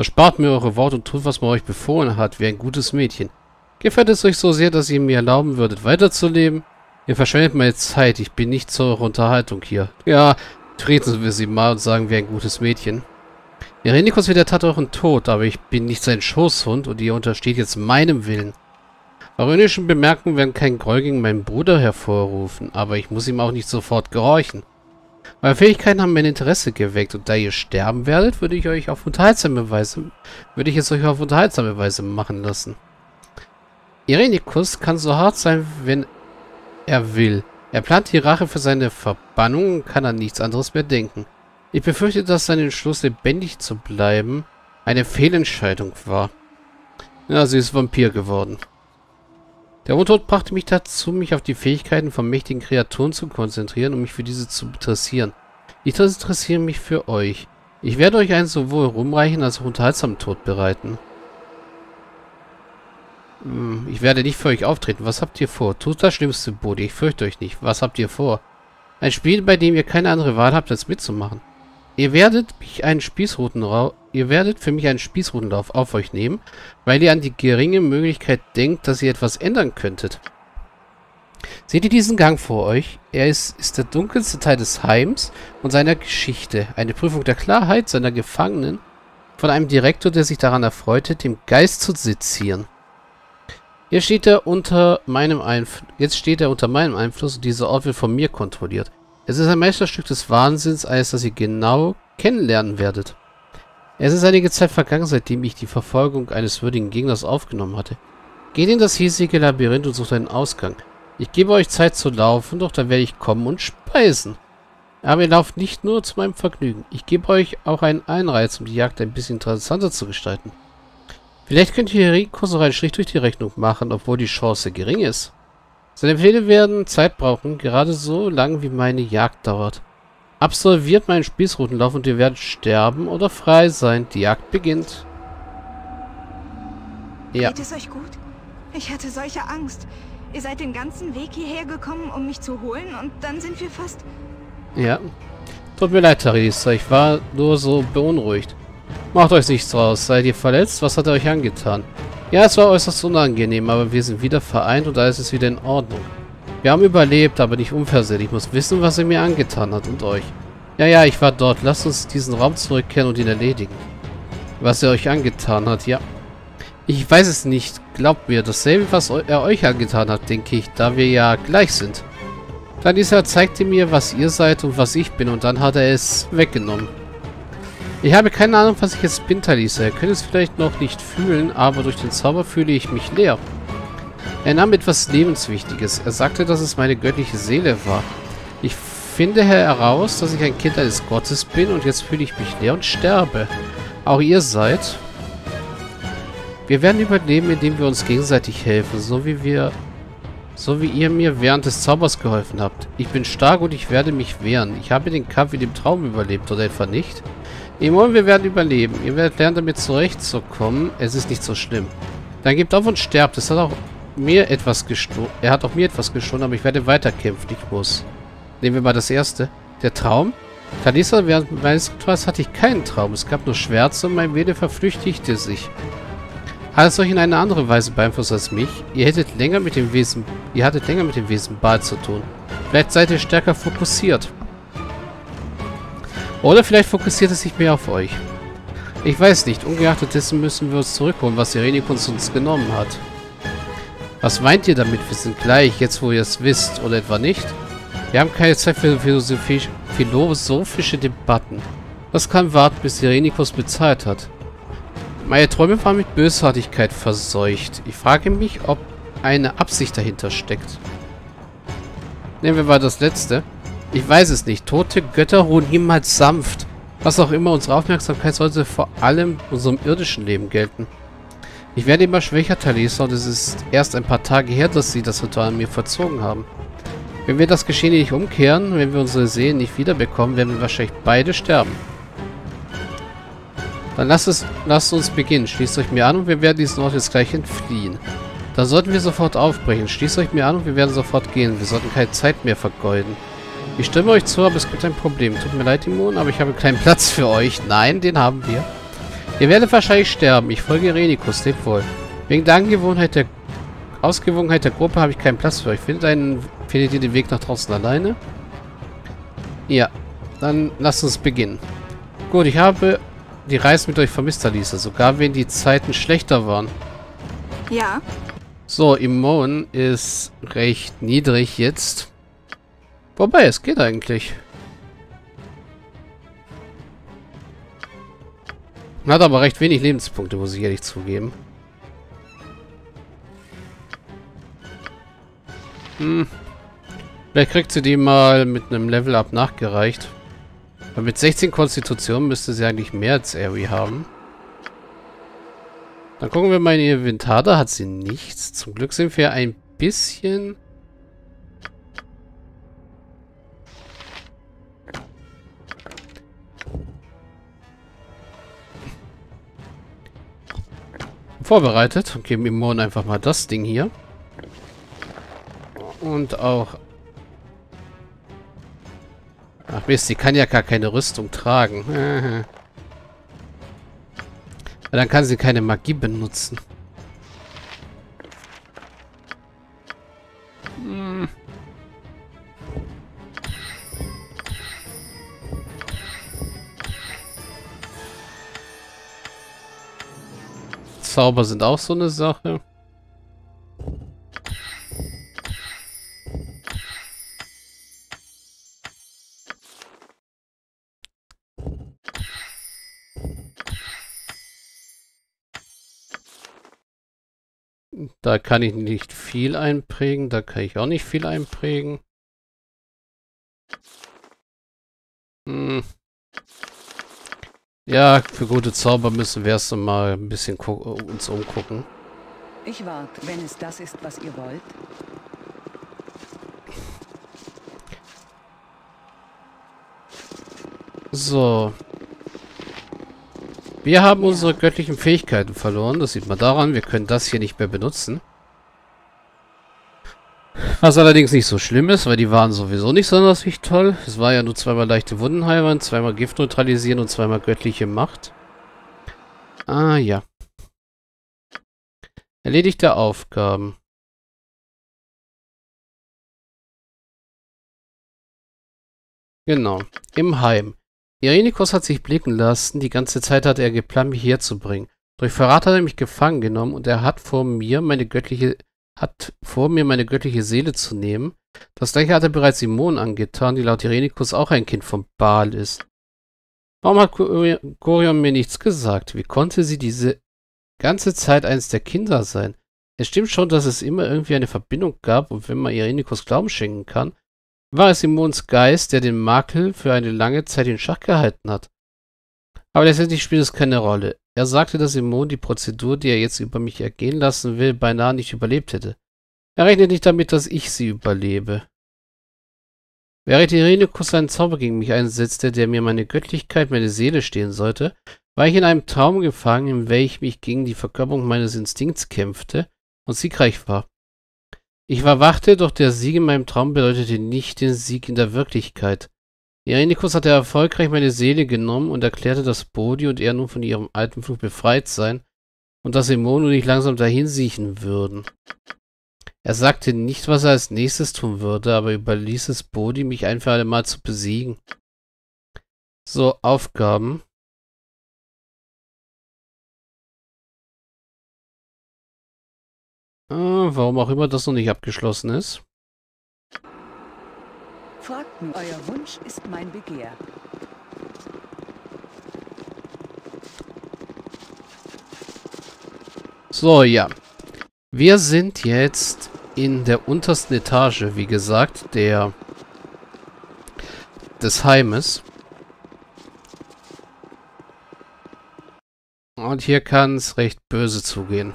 Erspart mir eure Worte und tut, was man euch befohlen hat, wie ein gutes Mädchen. Gefällt es euch so sehr, dass ihr mir erlauben würdet, weiterzuleben? Ihr verschwendet meine Zeit, ich bin nicht zur eurer Unterhaltung hier. Ja, treten wir sie mal und sagen wie ein gutes Mädchen. Irenikos wird der Tat euren Tod, aber ich bin nicht sein Schoßhund und ihr untersteht jetzt meinem Willen. Eure ironischen Bemerkungen werden keinen Groll gegen meinen Bruder hervorrufen, aber ich muss ihm auch nicht sofort gehorchen. Eure Fähigkeiten haben mein Interesse geweckt und da ihr sterben werdet, würde ich euch auf unterhaltsame Weise, würde ich es euch auf unterhaltsame Weise machen lassen. Irenikus kann so hart sein, wenn er will. Er plant die Rache für seine Verbannung und kann an nichts anderes mehr denken. Ich befürchte, dass sein Entschluss, lebendig zu bleiben, eine Fehlentscheidung war. Ja, sie ist Vampir geworden. Der Untot brachte mich dazu, mich auf die Fähigkeiten von mächtigen Kreaturen zu konzentrieren und mich für diese zu interessieren. Ich interessiere mich für euch. Ich werde euch einen sowohl rumreichen als auch unterhaltsamen Tod bereiten. Hm, ich werde nicht für euch auftreten. Was habt ihr vor? Tut das schlimmste, Bodi. Ich fürchte euch nicht. Was habt ihr vor? Ein Spiel, bei dem ihr keine andere Wahl habt, als mitzumachen. Ihr werdet mich einen Spießrutenlauf, ihr werdet für mich einen Spießrutenlauf auf euch nehmen, weil ihr an die geringe Möglichkeit denkt, dass ihr etwas ändern könntet. Seht ihr diesen Gang vor euch? Er ist, ist der dunkelste Teil des Heims und seiner Geschichte. Eine Prüfung der Klarheit seiner Gefangenen von einem Direktor, der sich daran erfreute, dem Geist zu sezieren. Jetzt steht er unter meinem Einfluss, jetzt steht er unter meinem Einfluss und dieser Ort wird von mir kontrolliert. Es ist ein Meisterstück des Wahnsinns, als dass ihr genau kennenlernen werdet. Es ist einige Zeit vergangen, seitdem ich die Verfolgung eines würdigen Gegners aufgenommen hatte. Geht in das hiesige Labyrinth und sucht einen Ausgang. Ich gebe euch Zeit zu laufen, doch dann werde ich kommen und speisen. Aber ihr lauft nicht nur zu meinem Vergnügen. Ich gebe euch auch einen Einreiz, um die Jagd ein bisschen interessanter zu gestalten. Vielleicht könnt ihr Rico so einen Strich durch die Rechnung machen, obwohl die Chance gering ist. Seine Pferde werden Zeit brauchen, gerade so lang wie meine Jagd dauert. Absolviert meinen Spießrutenlauf und ihr werdet sterben oder frei sein. Die Jagd beginnt. Ja. Geht es euch gut? Ich hatte solche Angst. Ihr seid den ganzen Weg hierher gekommen, um mich zu holen und dann sind wir fast... Ja. Tut mir leid, Theresa. Ich war nur so beunruhigt. Macht euch nichts draus. Seid ihr verletzt? Was hat er euch angetan? Ja, es war äußerst unangenehm, aber wir sind wieder vereint und alles ist wieder in Ordnung. Wir haben überlebt, aber nicht unversehrt. Ich muss wissen, was er mir angetan hat und euch. Ja, ja, ich war dort. Lasst uns diesen Raum zurückkehren und ihn erledigen. Was er euch angetan hat, ja. Ich weiß es nicht. Glaubt mir, dasselbe, was er euch angetan hat, denke ich, da wir ja gleich sind. Dann dieser zeigte mir, was ihr seid und was ich bin und dann hat er es weggenommen. Ich habe keine Ahnung, was ich jetzt bin, Talisa. Ihr könnt es vielleicht noch nicht fühlen, aber durch den Zauber fühle ich mich leer. Er nahm etwas Lebenswichtiges. Er sagte, dass es meine göttliche Seele war. Ich finde heraus, dass ich ein Kind eines Gottes bin und jetzt fühle ich mich leer und sterbe. Auch ihr seid. Wir werden überleben, indem wir uns gegenseitig helfen, so wie wir... So wie ihr mir während des Zaubers geholfen habt. Ich bin stark und ich werde mich wehren. Ich habe den Kampf in dem Traum überlebt, oder etwa nicht? Immerhin, wir werden überleben. Ihr werdet lernen, damit zurechtzukommen. Es ist nicht so schlimm. Dann gebt auf und sterbt. Es hat auch mir etwas gestohlen. Er hat auch mir etwas gestohlen, aber ich werde weiterkämpfen. Ich muss. Nehmen wir mal das erste. Der Traum? Kalisa, während meines Rituals hatte ich keinen Traum. Es gab nur Schwärze und mein Wille verflüchtigte sich. Hat es euch in eine andere Weise beeinflusst als mich? Ihr hättet länger mit dem Wesen... Ihr hattet länger mit dem Wesen Baal zu tun. Vielleicht seid ihr stärker fokussiert. Oder vielleicht fokussiert es sich mehr auf euch. Ich weiß nicht. Ungeachtet dessen müssen wir uns zurückholen, was Irenikons uns genommen hat. Was meint ihr damit? Wir sind gleich, jetzt wo ihr es wisst, oder etwa nicht? Wir haben keine Zeit für philosophische Debatten. Das kann warten, bis Irenikos bezahlt hat. Meine Träume waren mit Bösartigkeit verseucht. Ich frage mich, ob eine Absicht dahinter steckt. Nehmen wir mal das letzte. Ich weiß es nicht. Tote Götter ruhen niemals sanft. Was auch immer, unsere Aufmerksamkeit sollte vor allem unserem irdischen Leben gelten. Ich werde immer schwächer, Talisa, und es ist erst ein paar Tage her, dass sie das Ritual an mir verzogen haben. Wenn wir das Geschehen nicht umkehren, wenn wir unsere Seelen nicht wiederbekommen, werden wir wahrscheinlich beide sterben. Dann lasst, es, lasst uns beginnen. Schließt euch mir an und wir werden diesen Ort jetzt gleich entfliehen. Dann sollten wir sofort aufbrechen. Schließt euch mir an und wir werden sofort gehen. Wir sollten keine Zeit mehr vergeuden. Ich stimme euch zu, aber es gibt ein Problem. Tut mir leid, Immun, aber ich habe keinen Platz für euch. Nein, den haben wir. Ihr werdet wahrscheinlich sterben. Ich folge Renikus, lebt wohl. Wegen der Angewohnheit der Ausgewogenheit der Gruppe habe ich keinen Platz für euch. Findet, einen, findet ihr den Weg nach draußen alleine? Ja, dann lasst uns beginnen. Gut, ich habe die Reise mit euch vermisst, Alisa. Sogar wenn die Zeiten schlechter waren. Ja. So, Immon ist recht niedrig jetzt. Wobei, es geht eigentlich. Hat aber recht wenig Lebenspunkte, muss ich ehrlich zugeben. Hm. Vielleicht kriegt sie die mal mit einem Level-Up nachgereicht. Weil mit 16 Konstitutionen müsste sie eigentlich mehr als Aerie haben. Dann gucken wir mal in ihr Inventar. Da hat sie nichts. Zum Glück sind wir ein bisschen... vorbereitet und geben ihm morgen einfach mal das Ding hier. Und auch... Ach Mist, sie kann ja gar keine Rüstung tragen. dann kann sie keine Magie benutzen. Zauber sind auch so eine Sache. Da kann ich nicht viel einprägen. Da kann ich auch nicht viel einprägen. Hm. Ja, für gute Zauber müssen wir erst mal ein bisschen uns umgucken. Ich warte, wenn es das ist, was ihr wollt. So. Wir haben unsere göttlichen Fähigkeiten verloren. Das sieht man daran. Wir können das hier nicht mehr benutzen. Was allerdings nicht so schlimm ist, weil die waren sowieso nicht sonderlich toll. Es war ja nur zweimal leichte Wunden heilern, zweimal Gift neutralisieren und zweimal göttliche Macht. Ah, ja. Erledigte Aufgaben. Genau. Im Heim. Irenikos hat sich blicken lassen, die ganze Zeit hat er geplant, mich herzubringen. Durch Verrat hat er mich gefangen genommen und er hat vor mir meine göttliche, hat vor mir meine göttliche Seele zu nehmen. Das gleiche hat er bereits Simon angetan, die laut Irenikos auch ein Kind von Baal ist. Warum hat Corion mir nichts gesagt? Wie konnte sie diese ganze Zeit eins der Kinder sein? Es stimmt schon, dass es immer irgendwie eine Verbindung gab und wenn man Irenikos Glauben schenken kann, war es Simons Geist, der den Makel für eine lange Zeit in Schach gehalten hat. Aber letztendlich spielt es keine Rolle. Er sagte, dass Simon die Prozedur, die er jetzt über mich ergehen lassen will, beinahe nicht überlebt hätte. Er rechnet nicht damit, dass ich sie überlebe. Während Irenikus einen Zauber gegen mich einsetzte, der mir meine Göttlichkeit, meine Seele stehen sollte, war ich in einem Traum gefangen, in welchem ich gegen die Verkörperung meines Instinkts kämpfte und siegreich war. Ich verwachte, doch der Sieg in meinem Traum bedeutete nicht den Sieg in der Wirklichkeit. Irenikus hatte erfolgreich meine Seele genommen und erklärte, dass Bodhi und er nun von ihrem alten Fluch befreit seien und dass Simone und ich langsam dahin siechen würden. Er sagte nicht, was er als nächstes tun würde, aber überließ es Bodhi, mich ein für alle Mal zu besiegen. So, Aufgaben. Äh, warum auch immer das noch nicht abgeschlossen ist. Nur, euer Wunsch ist mein Begehr. So, ja. Wir sind jetzt in der untersten Etage, wie gesagt, der des Heimes. Und hier kann es recht böse zugehen.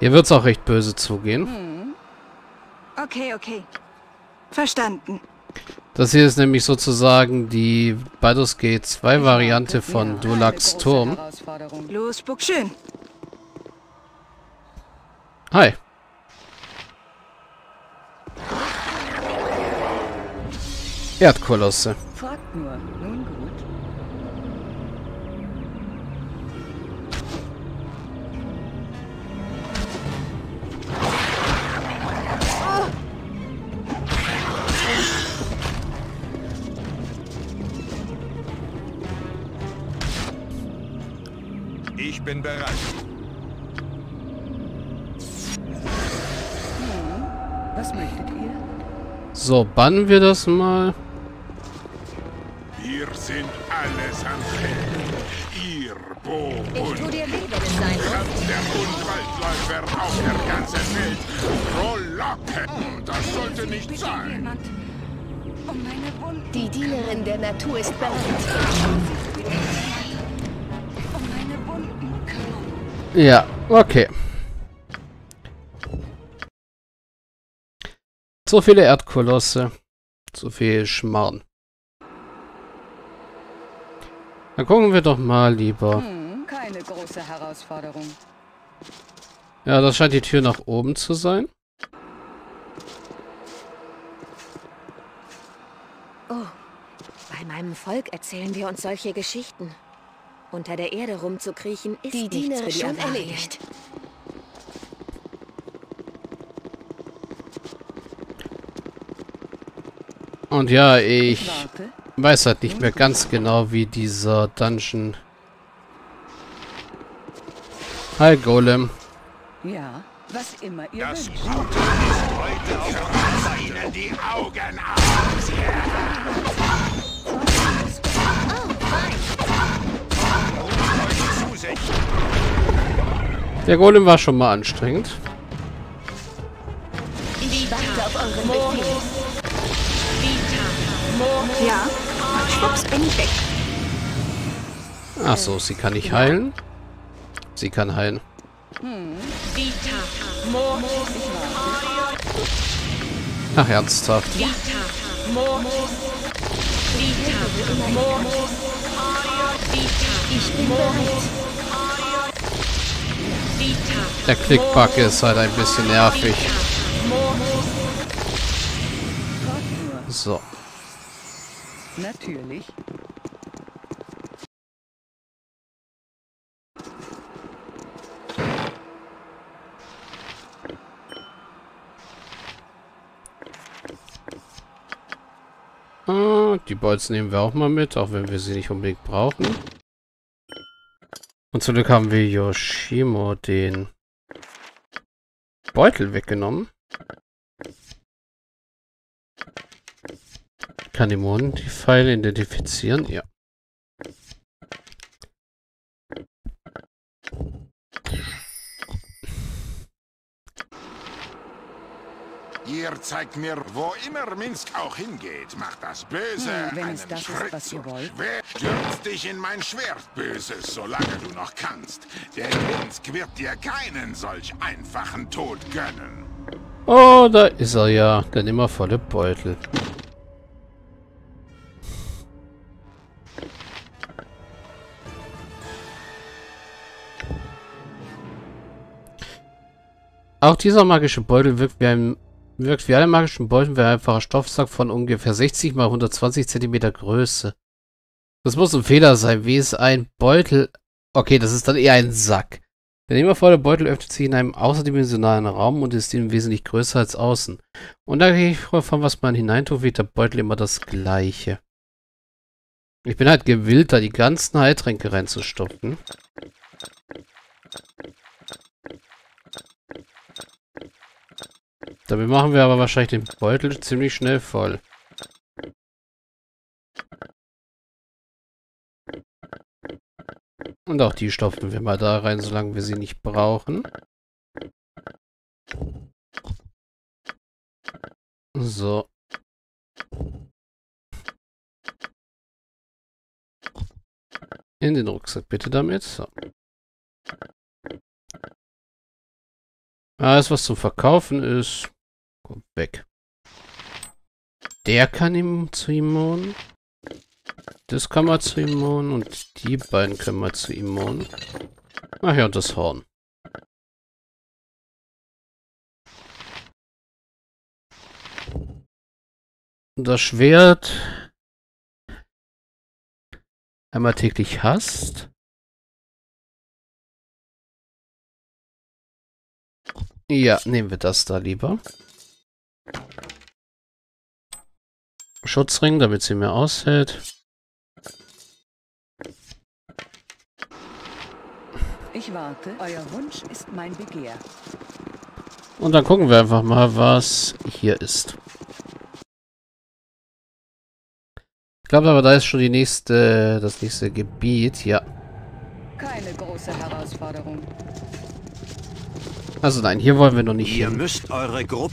Hier wird es auch recht böse zugehen. Hm. Okay, okay. Verstanden. Das hier ist nämlich sozusagen die Baldur's Gate 2 Variante von Dulax Turm. Los, schön. Hi. Erdkolosse. Fragt nur, Ich bin bereit. Was möchtet ihr? So, bannen wir das mal. Wir sind allesamt Ihr Bo Ich und tu dir es sein muss. Kampf der Unwaldläufer auf der ganzen Welt. Frohlocken, das sollte nicht sein. jemand. Um meine Wunden. Die Dienerin der Natur ist bereit. Ja, okay. So viele Erdkolosse. So viel Schmarrn. Dann gucken wir doch mal lieber. Hm, keine große Herausforderung. Ja, das scheint die Tür nach oben zu sein. Oh, bei meinem Volk erzählen wir uns solche Geschichten. Unter der Erde rumzukriechen ist Die nichts Dienerin für die schon Avaria. erledigt. Und ja, Ich weiß halt nicht mehr ganz genau, wie dieser Dungeon... Hi, Golem. Ja, was immer ihr Das wünscht. Gute ist heute auf Ihnen die Augen aus. Der Golem war schon mal anstrengend. Ja, schwupps bin ich weg. Ach so, sie kann nicht heilen. Sie kann heilen. Ach, ernsthaft. Ich bin bereit. Der Klickbug ist halt ein bisschen nervig. So. Natürlich. Ah, die Bolzen nehmen wir auch mal mit, auch wenn wir sie nicht unbedingt brauchen. Und zum Glück haben wir Yoshimo den Beutel weggenommen. Kann die Mond die Pfeile identifizieren? Ja. Ihr zeigt mir, wo immer Minsk auch hingeht, macht das Böse Hm, wenn einen es das ist, Schritt was ihr zu wollt. schwer. Stürz dich in mein Schwert, Böses, solange du noch kannst. Denn Minsk wird dir keinen solch einfachen Tod gönnen. Oh, da ist er ja. Der nimmervolle Beutel. Auch dieser magische Beutel wirkt wie ein wirkt wie alle magischen Beutel wie ein einfacher Stoffsack von ungefähr 60 mal 120 cm Größe. Das muss ein Fehler sein, wie es ein Beutel... Okay, das ist dann eher ein Sack. Der nimmervolle Beutel öffnet sich in einem außerdimensionalen Raum und ist ihm wesentlich größer als außen. Und da gehe ich von was man hineintut, wird der Beutel immer das gleiche. Ich bin halt gewillt, da die ganzen Heiltränke reinzustopfen. Damit machen wir aber wahrscheinlich den Beutel ziemlich schnell voll. Und auch die stopfen wir mal da rein, solange wir sie nicht brauchen. So. In den Rucksack bitte damit. So. Alles, was zum Verkaufen ist, kommt weg. Der kann ihm zu immun. Das kann man zu immun und die beiden können wir zu immun. Ach ja, und das Horn. Das Schwert einmal täglich hast. Ja, nehmen wir das da lieber. Schutzring, damit sie mehr aushält. Ich warte. Euer Wunsch ist mein Begehr. Und dann gucken wir einfach mal, was hier ist. Ich glaube aber, da ist schon die nächste, das nächste Gebiet. Ja. Keine große Herausforderung. Also nein, hier wollen wir noch nicht Ihr hin. müsst eure Gruppe